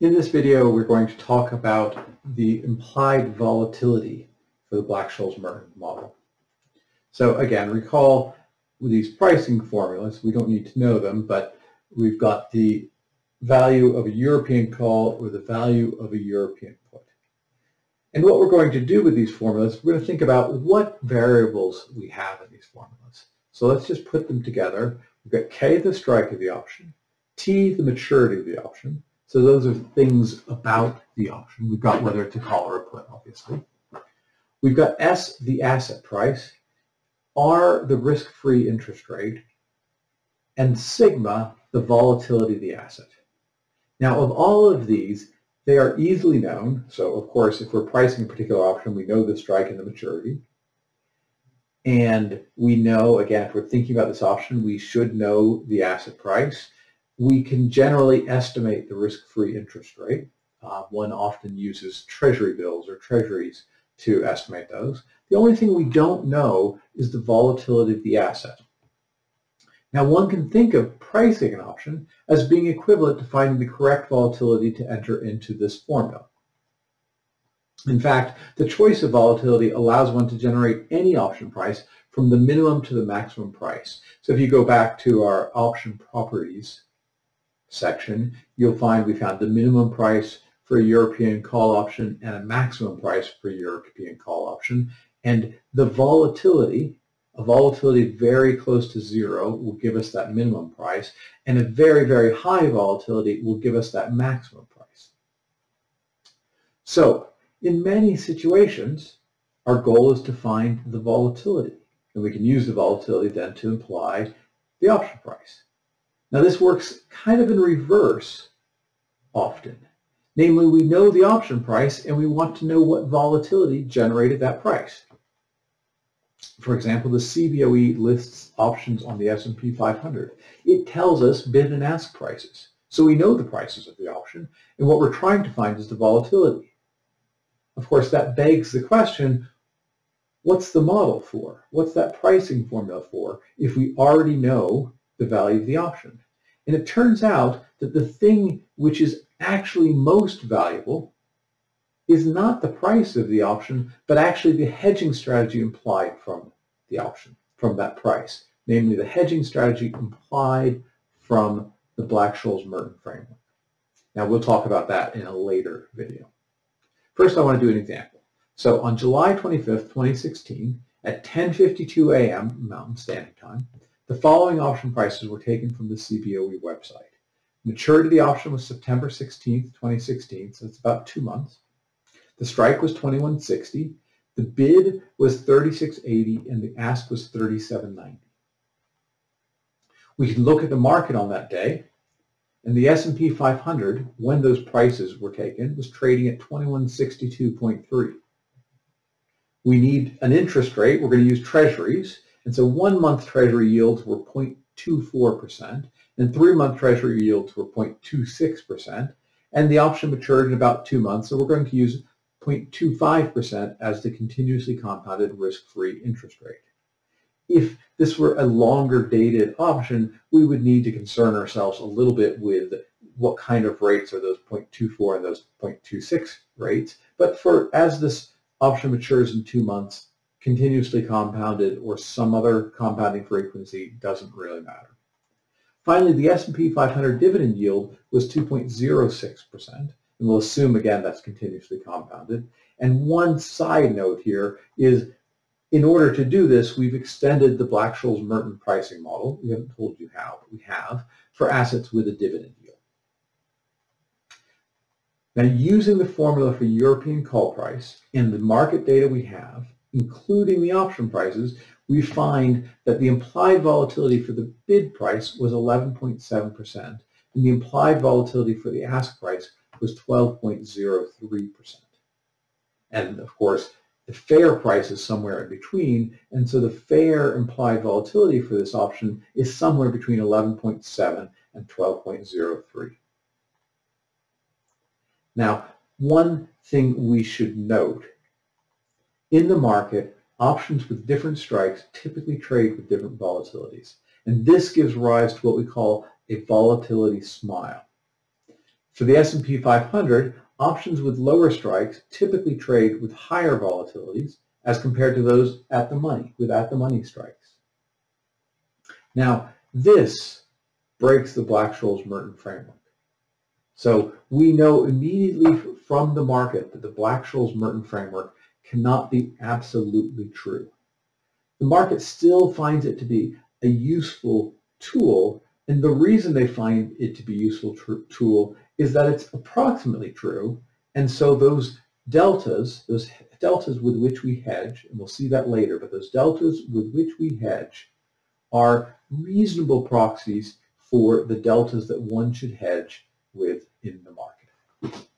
In this video, we're going to talk about the implied volatility for the Black-Scholes-Merton model. So again, recall these pricing formulas, we don't need to know them, but we've got the value of a European call or the value of a European put. And what we're going to do with these formulas, we're going to think about what variables we have in these formulas. So let's just put them together. We've got K, the strike of the option, T, the maturity of the option. So those are things about the option. We've got whether it's a call or a put, obviously. We've got S, the asset price, R, the risk-free interest rate, and sigma, the volatility of the asset. Now, of all of these, they are easily known. So, of course, if we're pricing a particular option, we know the strike and the maturity. And we know, again, if we're thinking about this option, we should know the asset price. We can generally estimate the risk-free interest rate. Uh, one often uses treasury bills or treasuries to estimate those. The only thing we don't know is the volatility of the asset. Now one can think of pricing an option as being equivalent to finding the correct volatility to enter into this formula. In fact, the choice of volatility allows one to generate any option price from the minimum to the maximum price. So if you go back to our option properties section, you'll find we found the minimum price for a European call option and a maximum price for a European call option. And the volatility, a volatility very close to zero will give us that minimum price, and a very, very high volatility will give us that maximum price. So in many situations, our goal is to find the volatility. And we can use the volatility then to imply the option price. Now this works kind of in reverse often. Namely, we know the option price and we want to know what volatility generated that price. For example, the CBOE lists options on the S&P 500. It tells us bid and ask prices. So we know the prices of the option, and what we're trying to find is the volatility. Of course, that begs the question, what's the model for? What's that pricing formula for if we already know the value of the option? And it turns out that the thing which is actually most valuable is not the price of the option, but actually the hedging strategy implied from the option, from that price, namely the hedging strategy implied from the Black-Scholes-Merton framework. Now we'll talk about that in a later video. First, I want to do an example. So on July 25th, 2016, at 10.52 a.m. Mountain Standard Time, the following option prices were taken from the CBOE website. Maturity of the option was September 16th, 2016, so it's about two months. The strike was 2160. The bid was 3680 and the ask was 3790. We can look at the market on that day and the S&P 500, when those prices were taken, was trading at 2162.3. We need an interest rate. We're going to use treasuries. And so one-month treasury yields were 0.24%, and three-month treasury yields were 0.26%, and the option matured in about two months, so we're going to use 0.25% as the continuously compounded risk-free interest rate if this were a longer dated option, we would need to concern ourselves a little bit with what kind of rates are those 0.24 and those 0.26 rates. But for as this option matures in two months, continuously compounded or some other compounding frequency doesn't really matter. Finally, the S&P 500 dividend yield was 2.06%, and we'll assume again that's continuously compounded. And one side note here is in order to do this, we've extended the Black-Scholes-Merton pricing model. We haven't told you how, but we have, for assets with a dividend yield. Now, using the formula for European call price and the market data we have, including the option prices, we find that the implied volatility for the bid price was 11.7%, and the implied volatility for the ask price was 12.03%. And of course, the fair price is somewhere in between, and so the fair implied volatility for this option is somewhere between 11.7 and 12.03. Now, one thing we should note, in the market, options with different strikes typically trade with different volatilities, and this gives rise to what we call a volatility smile. For the S&P 500, options with lower strikes typically trade with higher volatilities as compared to those at the money, with at the money strikes. Now, this breaks the Black-Scholes-Merton framework. So we know immediately from the market that the Black-Scholes-Merton framework cannot be absolutely true. The market still finds it to be a useful tool, and the reason they find it to be a useful tool is that it's approximately true, and so those deltas, those deltas with which we hedge, and we'll see that later, but those deltas with which we hedge are reasonable proxies for the deltas that one should hedge with in the market.